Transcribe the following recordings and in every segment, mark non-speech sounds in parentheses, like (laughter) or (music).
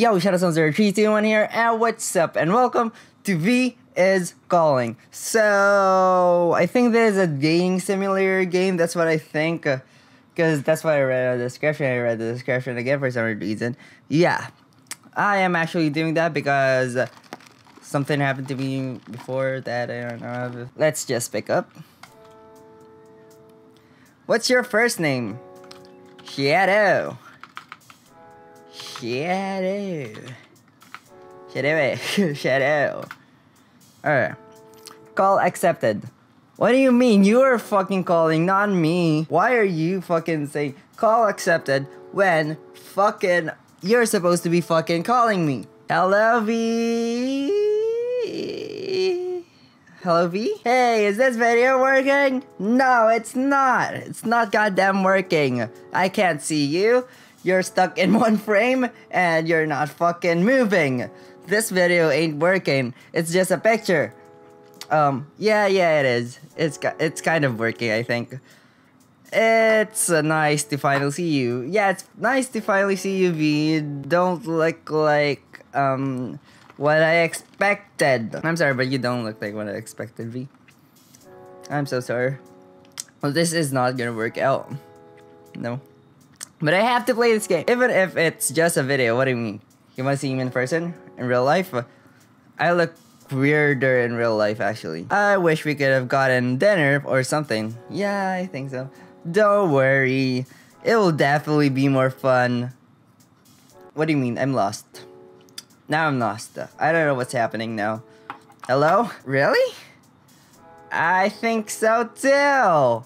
Yo, Shadow 0321 here, and what's up? And welcome to Vee is Calling. So, I think this is a dating simulator game, that's what I think. Because uh, that's what I read in the description. I read the description again for some reason. Yeah, I am actually doing that because something happened to me before that I don't know. Let's just pick up. What's your first name? Shadow. Shadow. Shadow. Shadow. Alright. Call accepted. What do you mean? You are fucking calling, not me. Why are you fucking saying call accepted when fucking you're supposed to be fucking calling me? Hello, Vee. Hello, Vee? Hey, is this video working? No, it's not. It's not goddamn working. I can't see you. You're stuck in (laughs) one frame and you're not fucking moving. This video ain't working. It's just a picture. Um, yeah, yeah, it is. It's it's kind of working, I think. It's uh, nice to finally see you. Yeah, it's nice to finally see you, Vee. You don't look like um what I expected. I'm sorry, but you don't look like what I expected, Vee. I'm so sorry. Well, this is not gonna work out. No. But I have to play this game. Even if it's just a video, what do you mean? You wanna see me in person? In real life? I look weirder in real life, actually. I wish we could have gotten dinner or something. Yeah, I think so. Don't worry. It will definitely be more fun. What do you mean? I'm lost. Now I'm lost. I don't know what's happening now. Hello? Really? I think so too.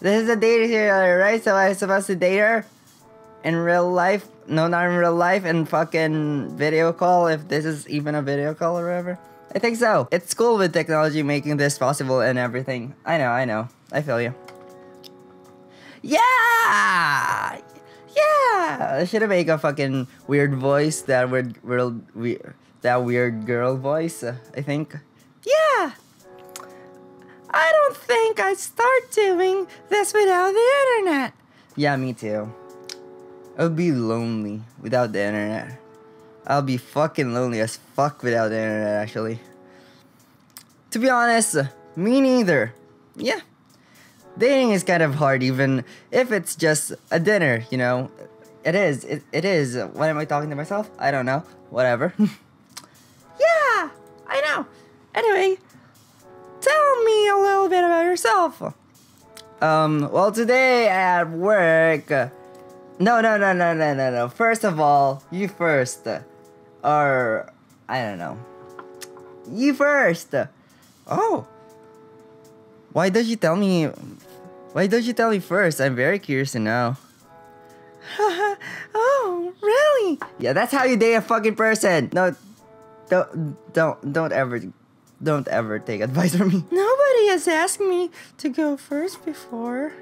This is a dating here, right? So I'm supposed to date her? In real life? No, not in real life. In fucking video call, if this is even a video call or whatever. I think so. It's cool with technology making this possible and everything. I know, I know. I feel you. Yeah! Yeah! I should have made a fucking weird voice. That weird, weird, weird that weird girl voice, I think. Yeah! I don't think I'd start doing this without the internet. Yeah, me too. I would be lonely without the internet. I'll be fucking lonely as fuck without the internet, actually. To be honest, me neither. Yeah. Dating is kind of hard, even if it's just a dinner, you know? It is. It, it is. What am I talking to myself? I don't know. Whatever. (laughs) yeah, I know. Anyway, tell me a little bit about yourself. Um, well, today at work. No, no, no, no, no, no, no. First of all, you first. Or, I don't know. You first. Oh. Why don't you tell me? Why don't you tell me first? I'm very curious to know. (laughs) oh, really? Yeah, that's how you date a fucking person. No, don't, don't, don't ever, don't ever take advice from me. Nobody has asked me to go first before.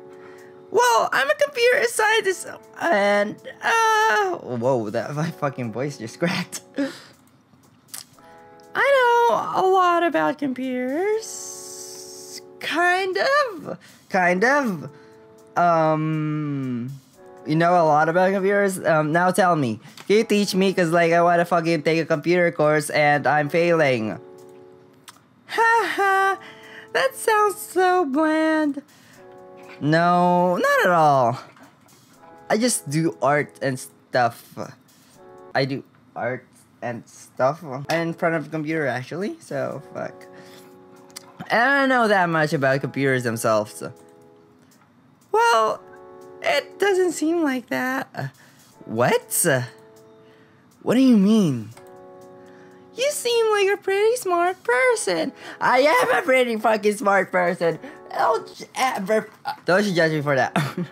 Well, I'm a computer scientist, and uh, whoa, that my fucking voice just (laughs) cracked. I know a lot about computers. Kind of. Kind of. Um, you know a lot about computers? Um, now tell me. Can you teach me? Because, like, I want to fucking take a computer course and I'm failing. Haha, that sounds so bland. No, not at all. I just do art and stuff. I do art and stuff in front of a computer actually, so fuck. I don't know that much about computers themselves. Well, it doesn't seem like that. What? What do you mean? You seem like a pretty smart person. I am a pretty fucking smart person. Don't ever. Don't you judge me for that. (laughs)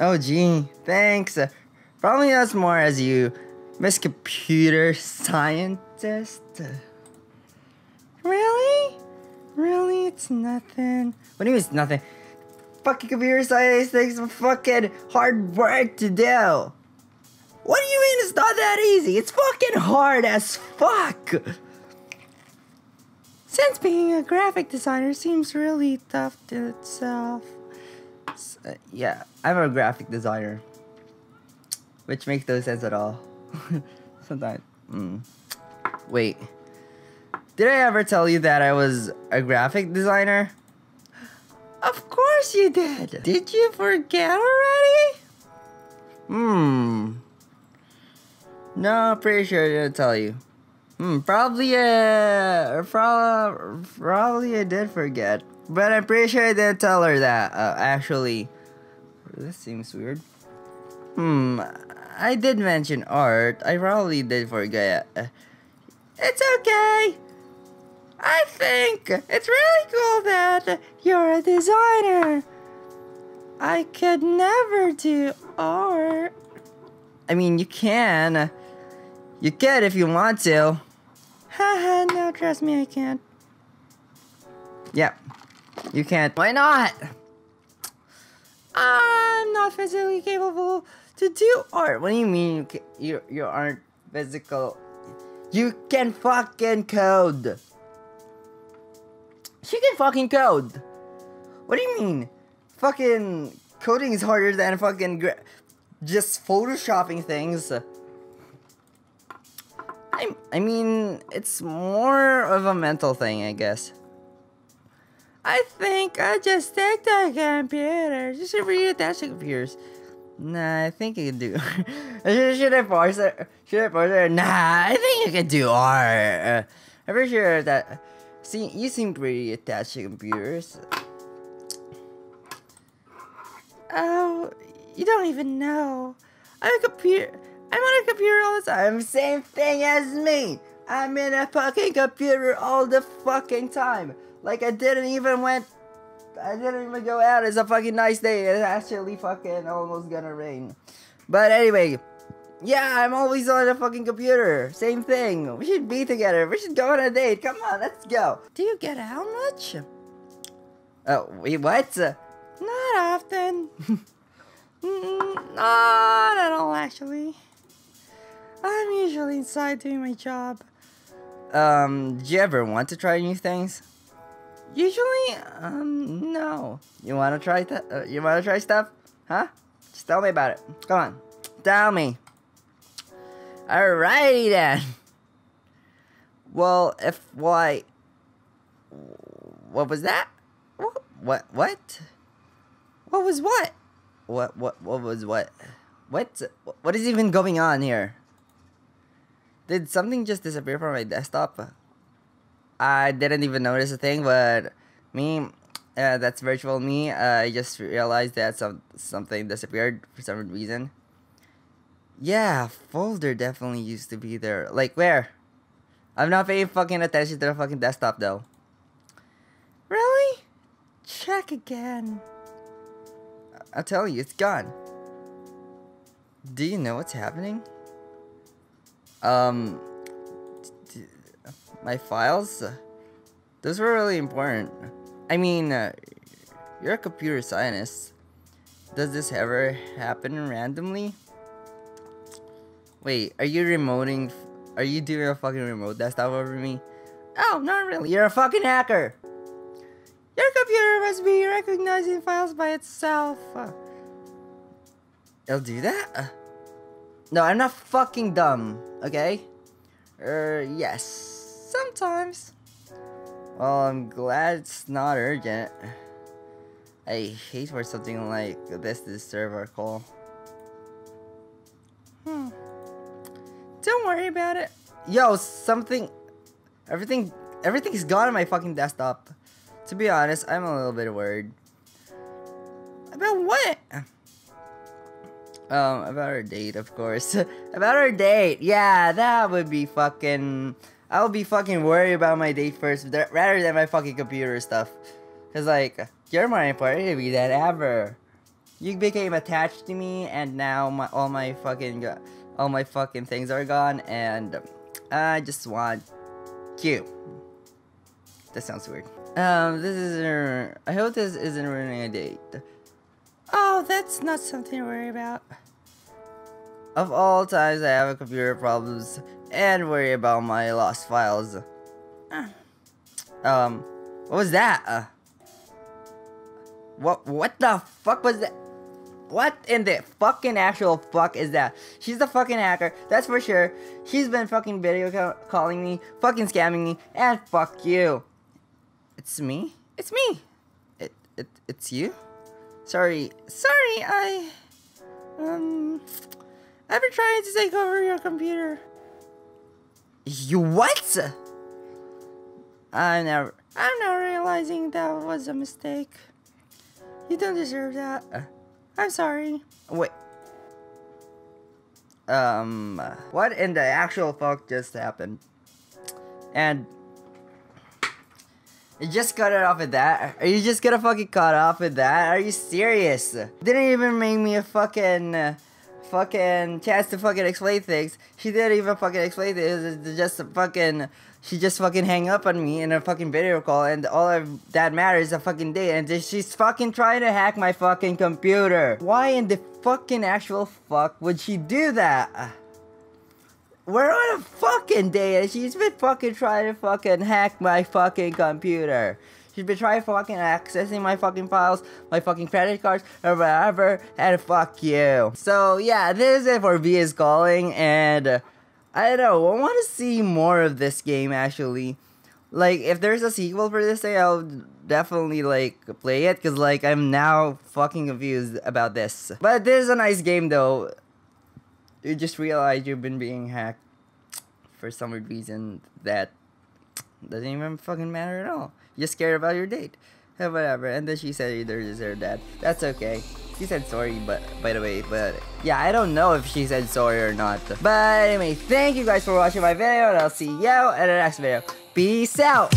oh, gee. Thanks. Probably as smart as you, Miss Computer Scientist. Really? Really? It's nothing. What do you mean it's nothing? Fucking computer science takes fucking hard work to do. What do you mean it's not that easy? It's fucking hard as fuck. Since being a graphic designer seems really tough to itself. So, yeah, I'm a graphic designer. which makes no sense at all. (laughs) Sometimes. Mm. Wait. Did I ever tell you that I was a graphic designer? Of course you did. Did you forget already? Hmm. No, pretty sure I didn't tell you. Hmm, probably, uh, pro- probably I did forget. But I'm pretty sure I didn't tell her that, uh, actually. This seems weird. Hmm, I did mention art. I probably did forget. It's okay. I think it's really cool that you're a designer. I could never do art. I mean, you can. You could if you want to. Haha, no, trust me, I can't. Yep. you can't. Why not? I'm not physically capable to do art. What do you mean you, you, you aren't physical? You can fucking code. She can fucking code. What do you mean? Fucking coding is harder than fucking just photoshopping things. I I mean, it's more of a mental thing, I guess. I think I just take the computer. Just reattach the computers. Nah, I think you can do. (laughs) should, should I force it? Should I force it? Nah, I think you can do art. Uh, I'm pretty sure that. See, you seem pretty attached to computers. Oh, you don't even know. I'm a computer. I'm on a computer all the time. Same thing as me. I'm in a fucking computer all the fucking time. Like I didn't even went. I didn't even go out. It's a fucking nice day. It's actually fucking almost gonna rain. But anyway, yeah, I'm always on a fucking computer. Same thing. We should be together. We should go on a date. Come on, let's go. Do you get out much? Oh, wait, what? Not often. (laughs) Not at all, actually. I'm usually inside doing my job. Um, do you ever want to try new things? Usually, um, no. You wanna try that? Uh, you wanna try stuff? Huh? Just tell me about it. Come on, tell me. Alrighty then. Well, if why, what was that? What? What? What? What was what? What? What? What was what? What? What is even going on here? Did something just disappear from my desktop? I didn't even notice a thing, but me, uh, that's virtual me. Uh, I just realized that some something disappeared for some reason. Yeah, folder definitely used to be there. Like where? I'm not paying fucking attention to the fucking desktop though. Really? Check again. I'll tell you, it's gone. Do you know what's happening? Um, my files? Those were really important. I mean, uh, you're a computer scientist. Does this ever happen randomly? Wait, are you remoting? Are you doing a fucking remote desktop over me? Oh, not really. You're a fucking hacker. Your computer must be recognizing files by itself. It'll do that? No, I'm not fucking dumb, okay? Er, yes. Sometimes. Well, I'm glad it's not urgent. I hate for something like this to disturb our call. Hmm. Don't worry about it. Yo, something... Everything... Everything's gone on my fucking desktop. To be honest, I'm a little bit worried. About what? Um, about our date, of course. (laughs) about our date. Yeah, that would be fucking... I would be fucking worried about my date first, rather than my fucking computer stuff. Cause like, you're more important to me than ever. You became attached to me, and now my all my fucking all my fucking things are gone, and I just want you. That sounds weird. Um, this is. I hope this isn't ruining a date. Oh, that's not something to worry about. Of all times I have a computer problems and worry about my lost files. Uh, Um, what was that? Uh, what what the fuck was that? What in the fucking actual fuck is that? She's the fucking hacker, that's for sure. She's been fucking video ca calling me, fucking scamming me, and fuck you. It's me? It's me. It, it, it's you? Sorry, sorry, I, um, I've been trying to take over your computer. You what? I'm never, I'm now realizing that was a mistake. You don't deserve that. Uh, I'm sorry. Wait. Um, what in the actual fuck just happened? And you just cut it off with that? Are you just gonna fucking cut off with that? Are you serious? Didn't even make me a fucking, uh, fucking chance to fucking explain things. She didn't even fucking explain things. It's just fucking she just fucking hang up on me in a fucking video call and all of that matters is a fucking day and she's fucking trying to hack my fucking computer. Why in the fucking actual fuck would she do that? Where on a fucking day she's been fucking trying to fucking hack my fucking computer. She's been trying fucking accessing my fucking files, my fucking credit cards, or whatever, and fuck you. So yeah, this is it for Vee is Calling, and I don't know. I want to see more of this game actually. Like, if there's a sequel for this thing, I'll definitely like play it because like I'm now fucking confused about this. But this is a nice game though. You just realize you've been being hacked for some reason that doesn't even fucking matter at all. You're scared about your date. Whatever. And then she said either this or that. That's okay. She said sorry, but by the way, but yeah, I don't know if she said sorry or not. But anyway, thank you guys for watching my video, and I'll see you in the next video. Peace out!